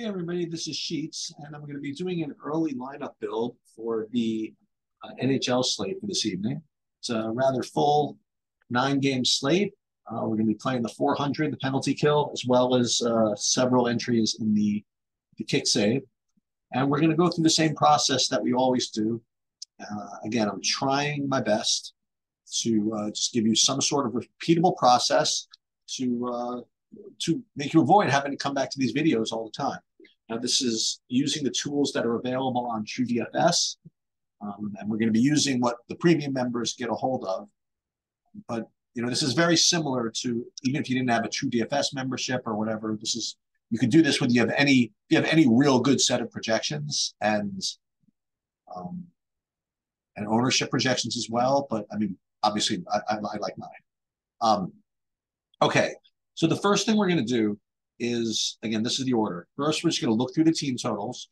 Hey everybody, this is Sheets, and I'm going to be doing an early lineup build for the uh, NHL slate for this evening. It's a rather full nine-game slate. Uh, we're going to be playing the 400, the penalty kill, as well as uh, several entries in the, the kick save. And we're going to go through the same process that we always do. Uh, again, I'm trying my best to uh, just give you some sort of repeatable process to uh, to make you avoid having to come back to these videos all the time. Now, this is using the tools that are available on TrueDFS, um, and we're going to be using what the premium members get a hold of. But you know, this is very similar to even if you didn't have a TrueDFS membership or whatever. This is you could do this when you have any you have any real good set of projections and um, and ownership projections as well. But I mean, obviously, I, I, I like mine. Um, okay, so the first thing we're going to do is again, this is the order. First, we're just going to look through the team totals,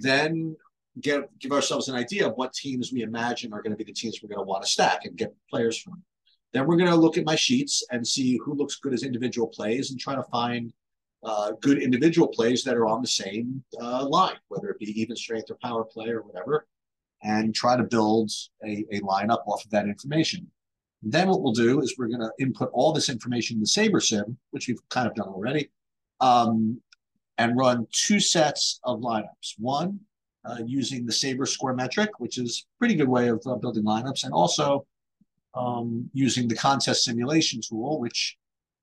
then get give ourselves an idea of what teams we imagine are going to be the teams we're going to want to stack and get players from. Then we're going to look at my sheets and see who looks good as individual plays and try to find uh, good individual plays that are on the same uh, line, whether it be even strength or power play or whatever, and try to build a, a lineup off of that information. Then what we'll do is we're going to input all this information in the SaberSim, which we've kind of done already, um, and run two sets of lineups. One uh, using the Saber score metric, which is a pretty good way of uh, building lineups, and also um, using the contest simulation tool, which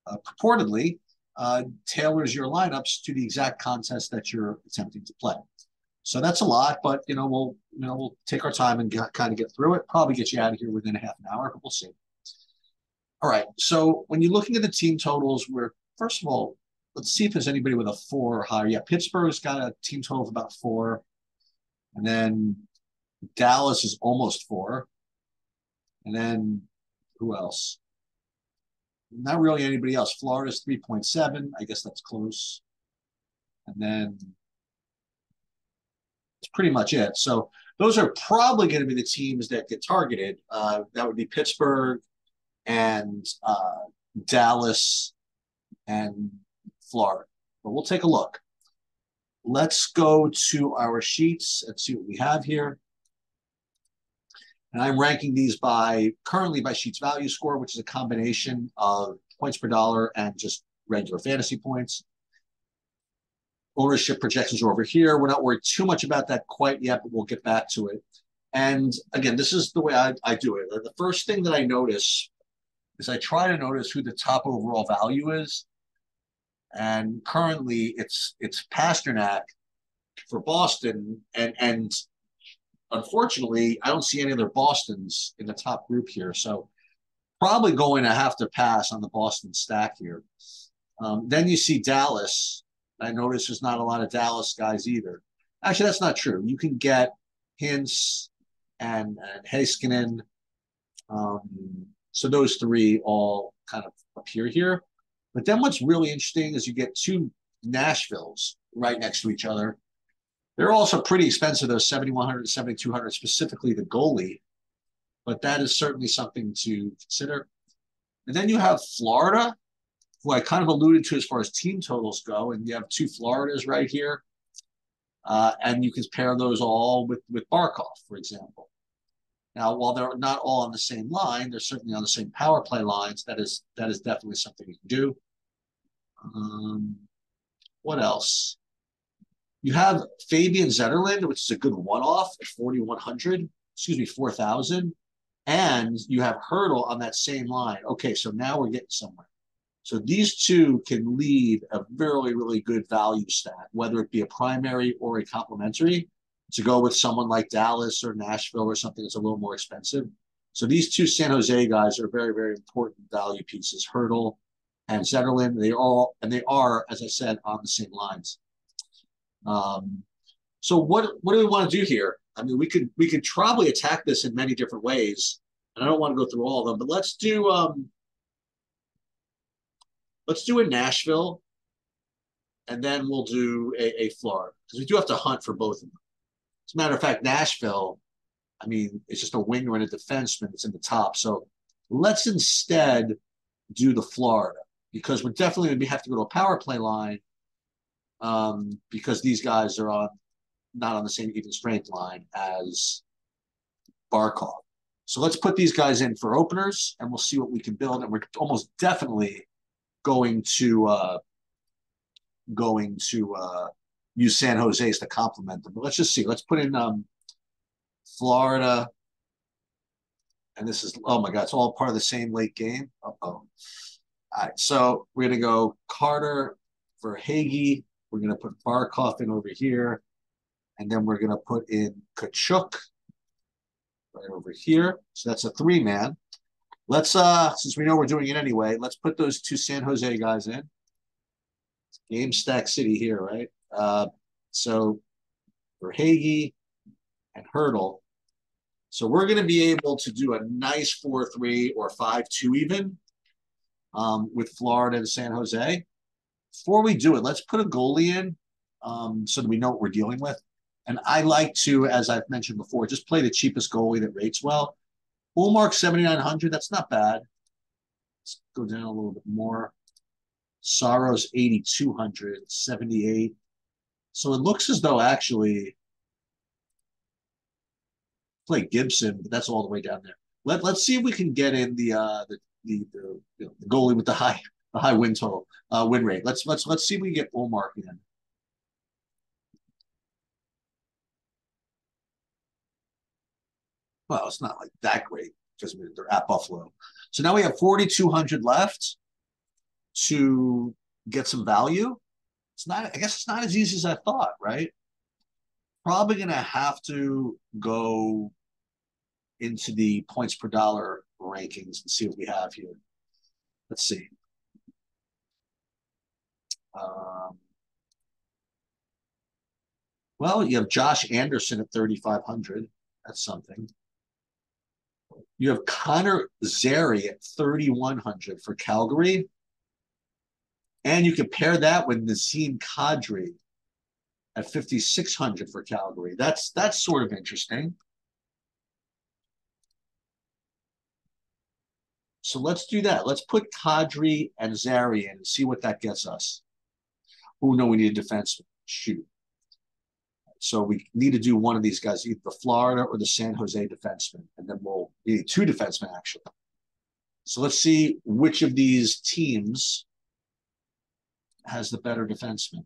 uh, purportedly uh, tailors your lineups to the exact contest that you're attempting to play. So that's a lot, but you know we'll you know we'll take our time and kind of get through it. Probably get you out of here within a half an hour, but we'll see. All right. So when you're looking at the team totals, we're first of all let's see if there's anybody with a four or higher. Yeah, Pittsburgh's got a team total of about four. And then Dallas is almost four. And then who else? Not really anybody else. Florida's 3.7. I guess that's close. And then it's pretty much it. So those are probably going to be the teams that get targeted. Uh, that would be Pittsburgh and uh, Dallas and Florida. But we'll take a look. Let's go to our sheets and see what we have here. And I'm ranking these by currently by Sheets Value Score, which is a combination of points per dollar and just regular fantasy points. Ownership projections are over here. We're not worried too much about that quite yet, but we'll get back to it. And again, this is the way I, I do it. The first thing that I notice is I try to notice who the top overall value is and currently it's it's Pastrnak for Boston, and and unfortunately, I don't see any other Boston's in the top group here. So probably going to have to pass on the Boston stack here. Um, then you see Dallas. I notice there's not a lot of Dallas guys either. Actually, that's not true. You can get Hintz and, and Heiskanen. Um, so those three all kind of appear here. But then what's really interesting is you get two Nashvilles right next to each other. They're also pretty expensive, those 7,100 7,200, specifically the goalie. But that is certainly something to consider. And then you have Florida, who I kind of alluded to as far as team totals go. And you have two Floridas right here. Uh, and you can pair those all with, with Barkov, for example. Now, while they're not all on the same line, they're certainly on the same power play lines. That is that is definitely something you can do. Um, what else? You have Fabian Zetterlund, which is a good one-off at 4,100, excuse me, 4,000. And you have Hertl on that same line. Okay, so now we're getting somewhere. So these two can lead a really, really good value stack, whether it be a primary or a complementary to go with someone like Dallas or Nashville or something that's a little more expensive. So these two San Jose guys are very, very important value pieces. Hertl and Zetterlund, they all and they are, as I said, on the same lines. Um, so what what do we want to do here? I mean, we could we could probably attack this in many different ways, and I don't want to go through all of them, but let's do um, let's do a Nashville, and then we'll do a, a Florida because we do have to hunt for both of them. As a matter of fact, Nashville, I mean, it's just a winger and a defenseman that's in the top. So let's instead do the Florida because we're definitely going to have to go to a power play line. um, because these guys are on not on the same even strength line as Barkov. So let's put these guys in for openers, and we'll see what we can build. And we're almost definitely going to uh, going to uh, use San Jose's to complement them. But let's just see. Let's put in um, Florida, and this is oh my god, it's all part of the same late game. Uh oh. All right, so we're gonna go Carter Verhaeghe. We're gonna put Barkov in over here, and then we're gonna put in Tkachuk right over here. So that's a three man. Let's uh since we know we're doing it anyway, let's put those two San Jose guys in. Game stack city here, right? Uh so Verhaeghe and Hertl. So we're going to be able to do a nice 4-3 or 5-2 even um, with Florida and San Jose. Before we do it, let's put a goalie in um, so that we know what we're dealing with. And I like to, as I've mentioned before, just play the cheapest goalie that rates well. Ullmark 7,900, that's not bad. Let's go down a little bit more. Saros 8,200, 78. So it looks as though actually play Gibson, but that's all the way down there. Let Let's see if we can get in the uh the the, the, you know, the goalie with the high the high win total uh win rate. Let's let's let's see if we can get Ullmark in. Well, it's not like that great because they're at Buffalo. So now we have 4,200 left to get some value. It's not, I guess it's not as easy as I thought, right? Probably going to have to go into the points per dollar rankings and see what we have here. Let's see. Um, well, you have Josh Anderson at 3,500. That's something. You have Connor Zary at 3,100 for Calgary. And you compare that with Nazem Kadri at 5,600 for Calgary. That's that's sort of interesting. So let's do that. Let's put Kadri and Zary in and see what that gets us. Oh, no, we need a defenseman. Shoot. So we need to do one of these guys, either the Florida or the San Jose defenseman, and then we'll need two defensemen actually. So let's see which of these teams has the better defenseman.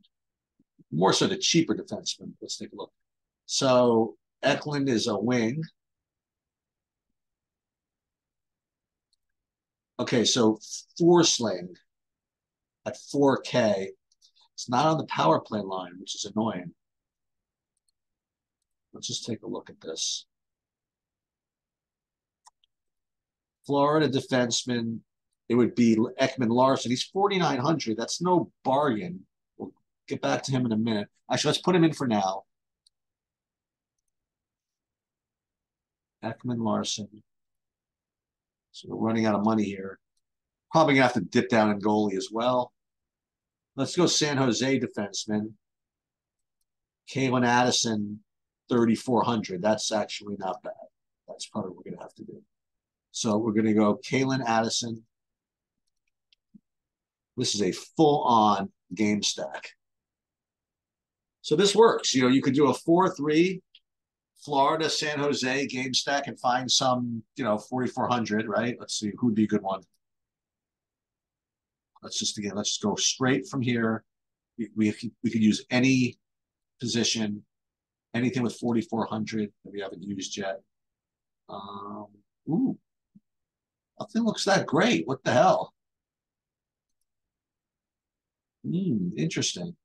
More so the cheaper defenseman. Let's take a look. So Eklund is a wing. Okay, so Forsling at 4K. It's not on the power play line, which is annoying. Let's just take a look at this. Florida defenseman, it would be Ekman-Larsson. He's 4,900. That's no bargain. We'll get back to him in a minute. Actually, let's put him in for now. Ekman-Larsson. So we're running out of money here. Probably gonna have to dip down in goalie as well. Let's go San Jose defenseman. Calen Addison, 3,400. That's actually not bad. That's probably what we're to have to do. So we're going to go Calen Addison. This is a full-on game stack. So this works. You know, you could do a 4-3 Florida, San Jose game stack and find some, you know, 4,400, right? Let's see, who would be a good one? Let's just, again, let's just go straight from here. We, we, we could use any position anything with 4,400 that we haven't used yet. Um, ooh, nothing looks that great. What the hell? Hmm, interesting.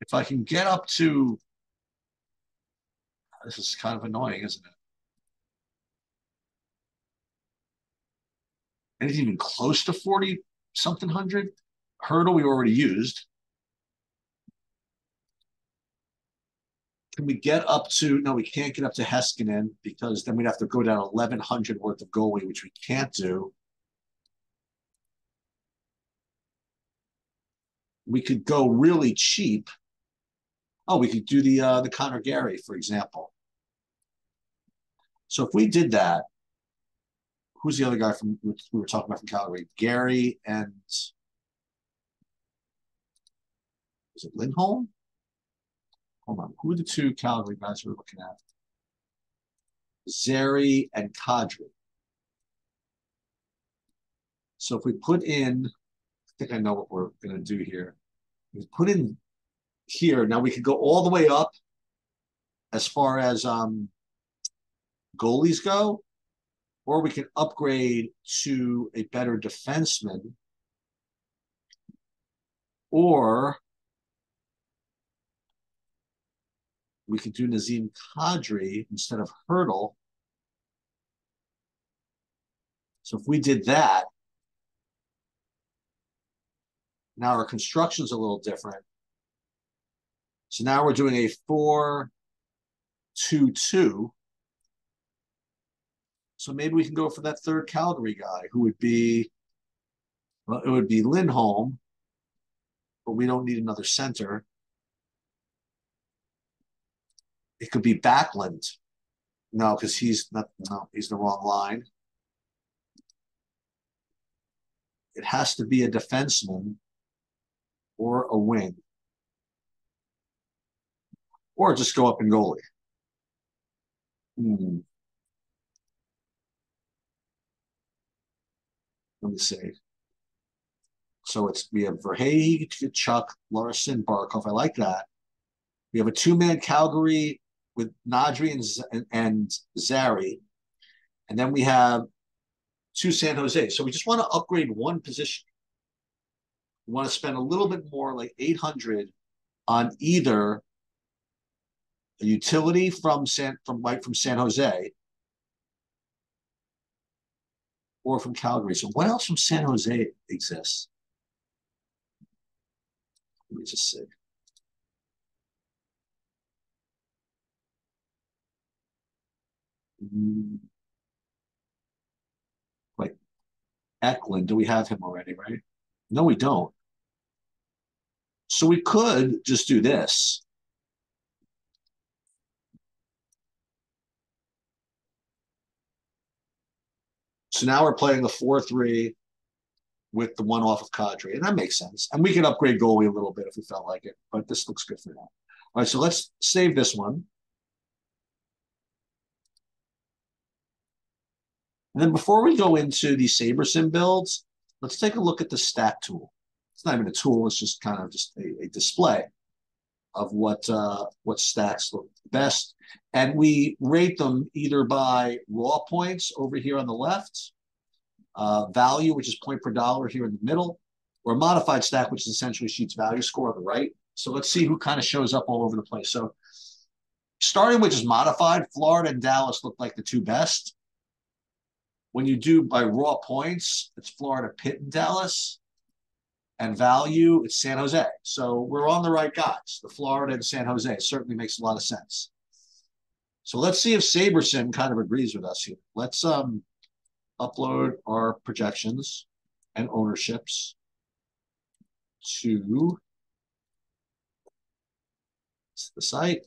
If I can get up to, this is kind of annoying, isn't it? Anything even close to 40 something hundred? Hertl we already used. Can we get up to, no, we can't get up to Heiskanen because then we'd have to go down 1,100 worth of goalie, which we can't do. We could go really cheap. Oh, we could do the uh, the Connor Zary, for example. So if we did that, who's the other guy from we were talking about from Calgary? Zary and is it Lindholm? Hold on. Who are the two Calgary guys we're looking at? Zary and Kadri. So if we put in, I think I know what we're going to do here. We put in here. Now we could go all the way up as far as um, goalies go, or we can upgrade to a better defenseman, or we could do Nazem Kadri instead of Hertl. So if we did that, now our construction's a little different. So now we're doing a four, two, two. So maybe we can go for that third Calgary guy who would be, well, it would be Lindholm, but we don't need another center. It could be Backlund. No, because he's not, no, he's the wrong line. It has to be a defenseman or a wing. Or just go up and goalie. Hmm. Let me see. So it's we have Verhaeghe, Chuck, Larson, Barkov. I like that. We have a two-man Calgary with Kadri and, and Zary. And then we have two San Jose. So we just want to upgrade one position. We want to spend a little bit more, like 800 on either a utility from San from right from San Jose or from Calgary. So what else from San Jose exists? Let me just see. Mm. Like Eklund, do we have him already, right? No, we don't. So we could just do this. So now we're playing the 4-3 with the one off of Kadri, and that makes sense. And we can upgrade goalie a little bit if we felt like it, but this looks good for now. All right, so let's save this one. And then before we go into the SaberSim builds, let's take a look at the stat tool. It's not even a tool, it's just kind of just a, a display of what uh, what stats look best. And we rate them either by raw points over here on the left, uh, value, which is point per dollar here in the middle, or modified stack, which is essentially Sheet's value score on the right. So let's see who kind of shows up all over the place. So starting with just modified, Florida and Dallas look like the two best. When you do by raw points, it's Florida, Pitt, and Dallas. And value, it's San Jose. So we're on the right guys. The Florida and San Jose certainly makes a lot of sense. So let's see if SaberSim kind of agrees with us here. Let's um, upload our projections and ownerships to the site.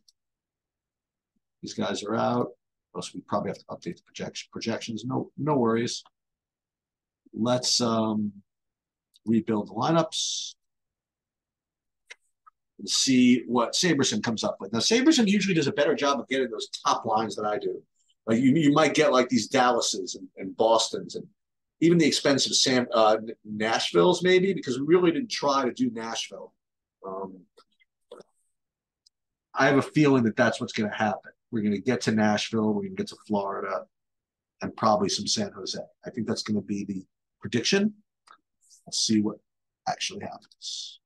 These guys are out. Else we probably have to update the projection projections. No, no worries. Let's um, rebuild the lineups and see what SaberSim comes up with. Now, SaberSim usually does a better job of getting those top lines than I do. Like you, you might get like these Dallases and, and Boston's and even the expensive Sam uh, Nashville's maybe because we really didn't try to do Nashville. Um, I have a feeling that that's what's going to happen. We're going to get to Nashville. We're going to get to Florida, and probably some San Jose. I think that's going to be the prediction. Let's see what actually happens.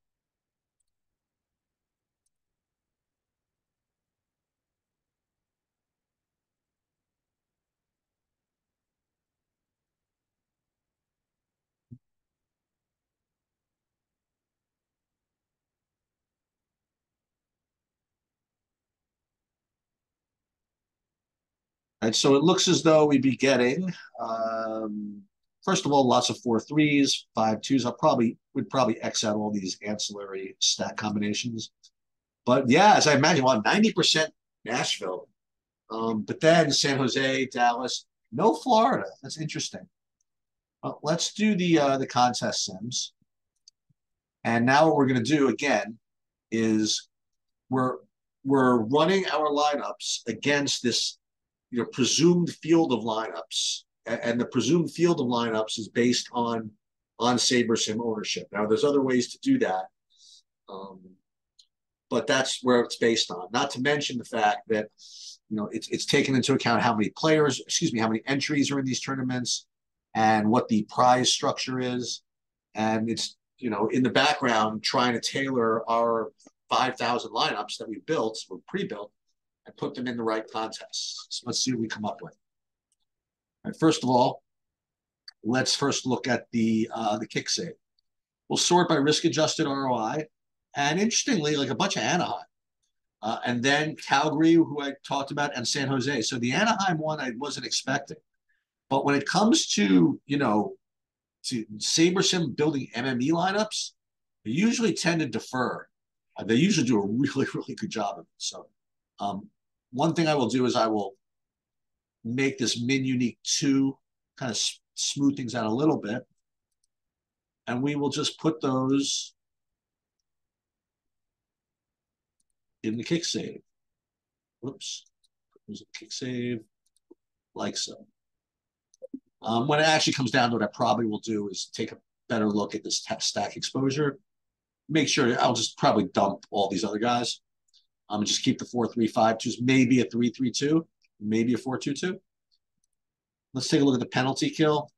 And so it looks as though we'd be getting, um, first of all, lots of four threes, five twos. I'll probably would probably X out all these ancillary stat combinations. But yeah, as I imagine, well, 90% Nashville. Um, but then San Jose, Dallas, no Florida. That's interesting. Well, let's do the uh, the contest sims. And now what we're going to do again is we're we're running our lineups against this you know presumed field of lineups and the presumed field of lineups is based on on SaberSim ownership. Now, there's other ways to do that, um, but that's where it's based on. Not to mention the fact that you know it's it's taken into account how many players, excuse me, how many entries are in these tournaments, and what the prize structure is, and it's you know in the background trying to tailor our 5,000 lineups that we built or pre-built and put them in the right contests. So let's see what we come up with. Right, first of all, let's first look at the uh, the kick save. We'll sort by risk adjusted ROI, and interestingly, like a bunch of Anaheim, uh, and then Calgary, who I talked about, and San Jose. So the Anaheim one I wasn't expecting, but when it comes to you know to SaberSim building MME lineups, they usually tend to defer. Uh, they usually do a really really good job of it. So um, one thing I will do is I will make this min unique two kind of smooth things out a little bit. And we will just put those in the kick save. Whoops. There's a kick save like so. Um, when it actually comes down to what I probably will do is take a better look at this stack exposure. Make sure I'll just probably dump all these other guys. Um, and just keep the four three five twos, maybe a three three two, maybe a four two two. Let's take a look at the penalty kill.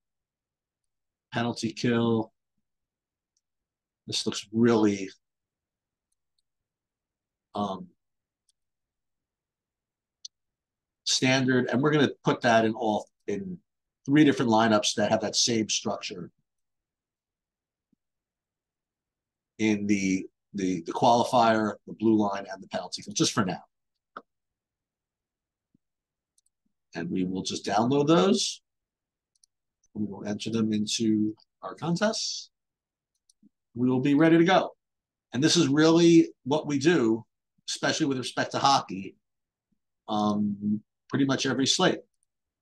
Penalty kill. This looks really um, standard, and we're going to put that in all in three different lineups that have that same structure in the the the qualifier, the blue line, and the penalty kill, just for now. and we will just download those. We will enter them into our contests. We will be ready to go. And this is really what we do, especially with respect to hockey, um, pretty much every slate.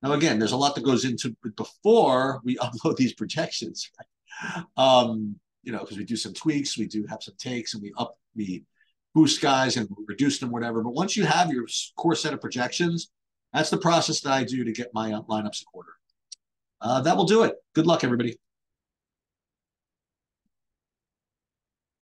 Now, again, there's a lot that goes into before we upload these projections, right? um, you know, because we do some tweaks, we do have some takes, and we up we boost guys and reduce them, whatever. But once you have your core set of projections, that's the process that I do to get my lineups in order. Uh, that will do it. Good luck, everybody.